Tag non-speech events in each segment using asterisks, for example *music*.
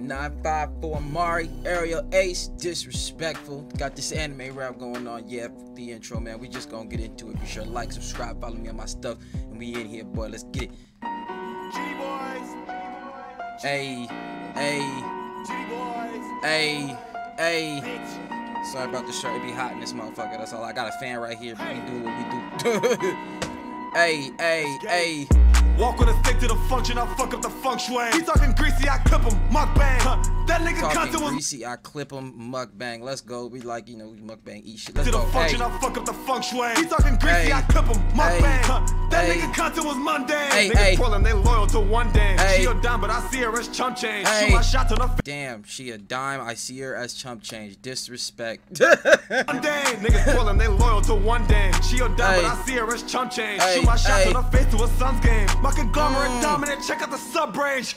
954 Mari, Aerial Ace, disrespectful. Got this anime rap going on. Yeah, the intro, man. We just gonna get into it. Be sure to like, subscribe, follow me on my stuff. And we in here, boy. Let's get it. G-Boys, Hey, hey, G-Boys, hey, hey. Sorry about the shirt. It be hot in this motherfucker. That's all. I got a fan right here, but we do what we do. *laughs* hey, hey, hey. Walk with a stick to the function, I fuck up the feng shui. He talking greasy, I clip him, mukbang. Huh. That nigga Talking content was greasy, I clip him, mukbang. Let's go. We like, you know, we mukbang, eat shit. Let's to the function, Hey. I fuck up the feng shui. He talking greasy, Hey. I clip him, mukbang. Hey. Huh. That Hey. nigga content was mundane. Hey, Niggas hey. pulling, they loyal to one dame. Hey. She a dime, but I see her as chump change. Hey. Shoot my shot to the Damn, she a dime. I see her as chump change. Disrespect. one dame. Niggas *laughs* pulling, they loyal to one dame. She a dime, but I see her as chump change. Shoot my shot hey. to the face to a Suns game. My conglomerate Mm. dominant, check out the sub range.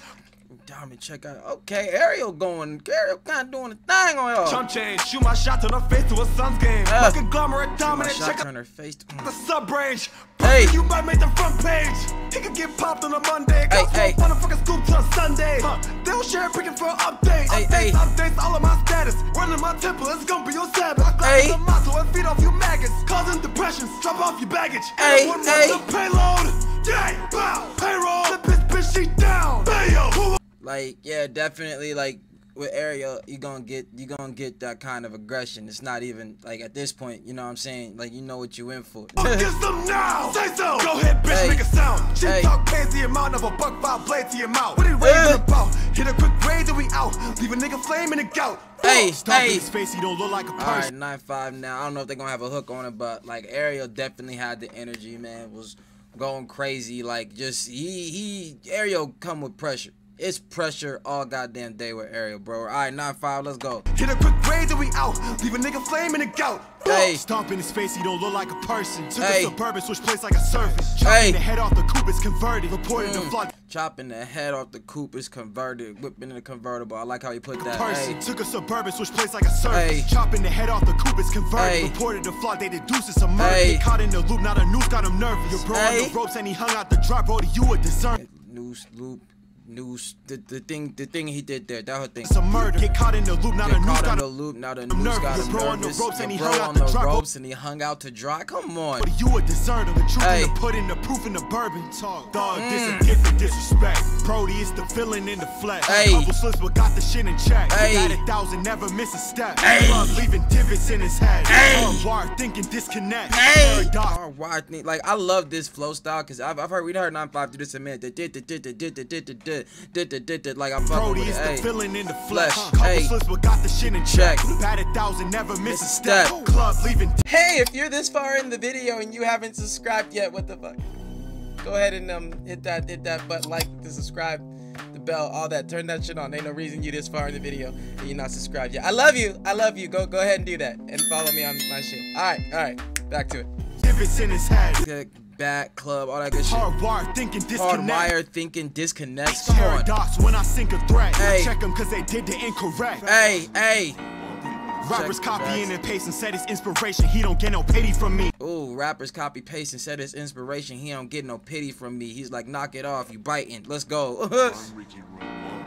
Diamond, check out. Okay, Aerial going. Aerial kind of doing a thing on y'all. Chump change, shoot my shot to the face to a Suns game. Uh. My conglomerate dominant, shot check out her face. to- the sub range. Hey. You might make the front page. He could get popped on a Monday. Hey, hey. a motherfucking scoop to a Sunday. Huh. They don't share picking for updates. Hey, updates, hey. updates, all of my status. Running my temple, it's gonna be your Sabbath. Hey. the muscle and feed off you maggots. Causing depressions, drop off your baggage. Hey, Everyone wants the payload. Yeah, bow, payroll. Flip this bitch, she down. Bayo. Like, yeah, definitely. Like with Aerial, you're gonna get you gonna get that kind of aggression. It's not even like at this point. You know what I'm saying? Like you know what you in for. Against them now! Say so! Go ahead, bitch, Hey. make a sound. She Hey. talk to your of a buck five blade to your mouth. What he raving Hey. about? Hit a quick raid and we out. Leave a nigga flame in the gout. Hey, Stop hey. his face, he don't look like a All right, nine five now. I don't know if they're gonna have a hook on it, but like Aerial definitely had the energy. Man was going crazy. Like just he he Aerial come with pressure. It's pressure all goddamn day with Aerial, bro. All right, nine five. Let's go. Hit a quick raid and we out. Leave a nigga flame in the gout. Hey. Stomp in his face, he don't look like a person. Took Hey. a suburban, switch place like a servant. Chopping Hey. the head off the coupe is converted. Reported the Mm. Chopping the head off the coupe is converted, whipping in the convertible. I like how he put that. Hey. Took a suburban, switch place like a. Hey. Chopping the head off the coupe is converted. Reported the flaw, they deduced it's a murder. Caught in the loop, not a noose, got him nervous. Your bro on the ropes and he hung out the drop, bro. You a discern. News loop, news. The, the thing, the thing he did there. That whole thing. It's a murder. Get caught in the loop, not Get a noose, caught in the loop, now the news got him bro on the nervous. ropes and he hung out the the ropes and he hung out to dry. Come on. You a discerner, the truth Hey. in the pudding, the proof in the bourbon. Talk. Dog, this Mm. a different disrespect. Brody is the feeling in the flesh. Hey. Couple slips, but got the shit in check. Hey. Got a thousand, never miss a step. Hey. Plug leaving divots in his head. Hey. Hardwired thinking disconnect. Hey. Or think- like I love this flow style because I've, I've heard we heard 95 do this a minute. Like I'm fucking Brody with is it. the Hey. feeling in the flesh. Hey. but got the shit in check. Bat a thousand, never miss a Miss a step. step. Club leaving Hey, if you're this far in the video and you haven't subscribed yet, what the fuck? Go ahead and um hit that hit that button, like to subscribe, the bell, all that. Turn that shit on. Ain't no reason you this far in the video and you're not subscribed yet. I love you. I love you. Go go ahead and do that and follow me on my shit. All right, all right. Back to it. Divots in his head. Back, club, all that good shit. Hardwired thinking disconnect. Hardwire thinking disconnects. Come on. Paradox when I sink a threat. Hey. Check them cause they did the incorrect. Hey, hey. Rappers copying and pasting, said it's inspiration. He don't get no pity from me. Ooh, rappers copy paste and said it's inspiration. He don't get no pity from me. He's like, knock it off, you biting. Let's go. *laughs*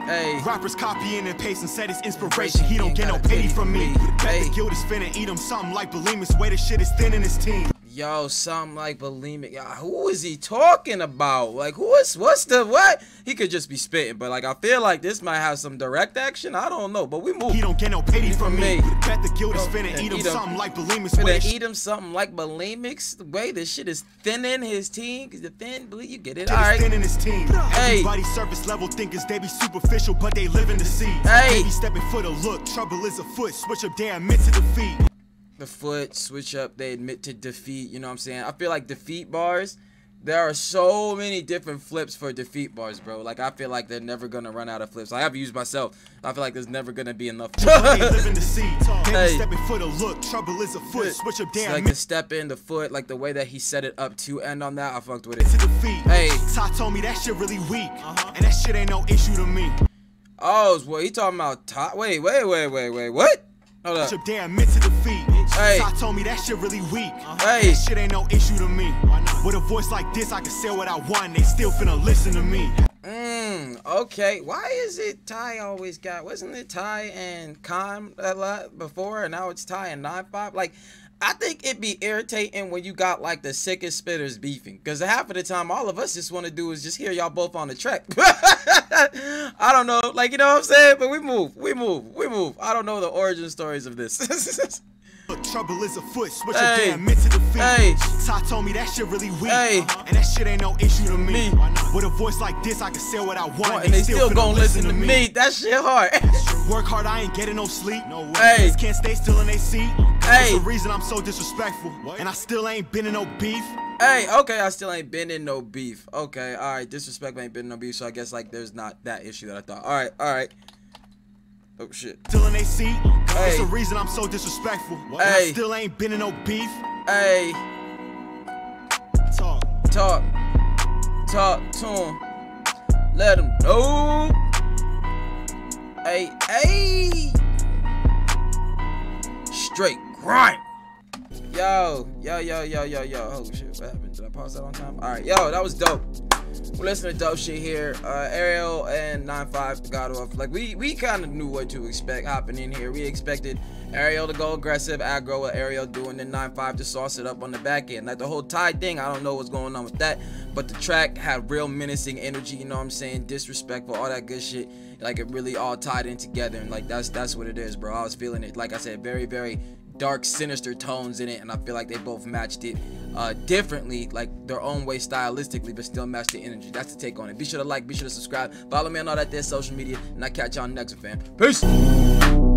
hey. Rappers copying and pasting, said it's inspiration. He don't get no pity from me. Bet Hey. the guild is finna eat him something like bulimics. Way the shit is thin in his team. Yo, something like bulimic. Who is he talking about? Like, who is, what's the, what? He could just be spitting, but like, I feel like this might have some direct action. I don't know, but we move. He don't get no pity from me. me. Bet the guild is finna eat him eat 'em. something like bulimics. Finna eat him something like bulimics. The way this shit is thinning his team. Cause the thin, believe you get it. All right. thin in his team. Hey. Everybody surface level thinkers, they be superficial, but they live in the sea. Hey. They be stepping for the look. Trouble is afoot. Switch up, they admit to defeat. The foot, switch up, they admit to defeat. You know what I'm saying? I feel like defeat bars, there are so many different flips for defeat bars, bro. Like, I feel like they're never gonna run out of flips. I have used myself. I feel like there's never gonna be enough. They the sea. Hey. stepping for the look. Trouble is afoot. Switch up, they like admit the step in, the foot, like the way that he set it up to end on that, I fucked with it. to defeat. Hey. Ty told me that shit really weak. Uh-huh. And that shit ain't no issue to me. Oh, well, he talking about top. Wait, wait, wait, wait, wait, what? Hold up. Switch up, they admit to defeat. Hey. Ty told me that shit really weak. Hey. That shit ain't no issue to me. With a voice like this, I can say what I want. They still finna listen to me. Mmm, okay. Why is it Ty always got, wasn't it Ty and Khan a lot before, and now it's Ty and 9-5? Like, I think it'd be irritating when you got like the sickest spitters beefing. Because half of the time, all of us just want to do is just hear y'all both on the track. *laughs* I don't know. Like, you know what I'm saying? But we move. We move. We move. I don't know the origin stories of this. *laughs* Trouble is afoot, switch Hey. your damn to defeat. Hey. Ty told me that shit really weak. Hey. And that shit ain't no issue to me. Me. With a voice like this, I can say what I want. and they still finna gonna listen to me. That shit hard. *laughs* Work hard, I ain't getting no sleep. No way. Hey. Niggas can't stay still in they seat. Hey. That's the reason I'm so disrespectful. And I still ain't been in no beef. hey, okay, I still ain't been in no beef. Okay, all right, disrespect ain't been in no beef, so I guess like there's not that issue that I thought. All right, all right. Oh shit. Still in they seat. Hey. That's the reason I'm so disrespectful. And I Hey. still ain't been in no beef. Hey, Talk. talk, talk to him. Let him know. Hey, hey. Straight grind. Yo, yo, yo, yo, yo, yo. Oh shit, what happened? Did I pause that on time? All right, yo, that was dope. We're listening to dope shit here. Uh, Aerial and 9-5 got off. Like we we kind of knew what to expect hopping in here. We expected Aerial to go aggressive, aggro what Aerial doing, then 9-5 to sauce it up on the back end. Like the whole tie thing, I don't know what's going on with that. But the track had real menacing energy, you know what I'm saying? Disrespectful, all that good shit. Like it really all tied in together. And like that's that's what it is, bro. I was feeling it. Like I said, very, very dark, sinister tones in it, and I feel like they both matched it uh, differently, like their own way stylistically, but still matched the energy. That's the take on it. Be sure to like, be sure to subscribe, follow me on all that there social media, and I catch y'all next one, fam. Peace.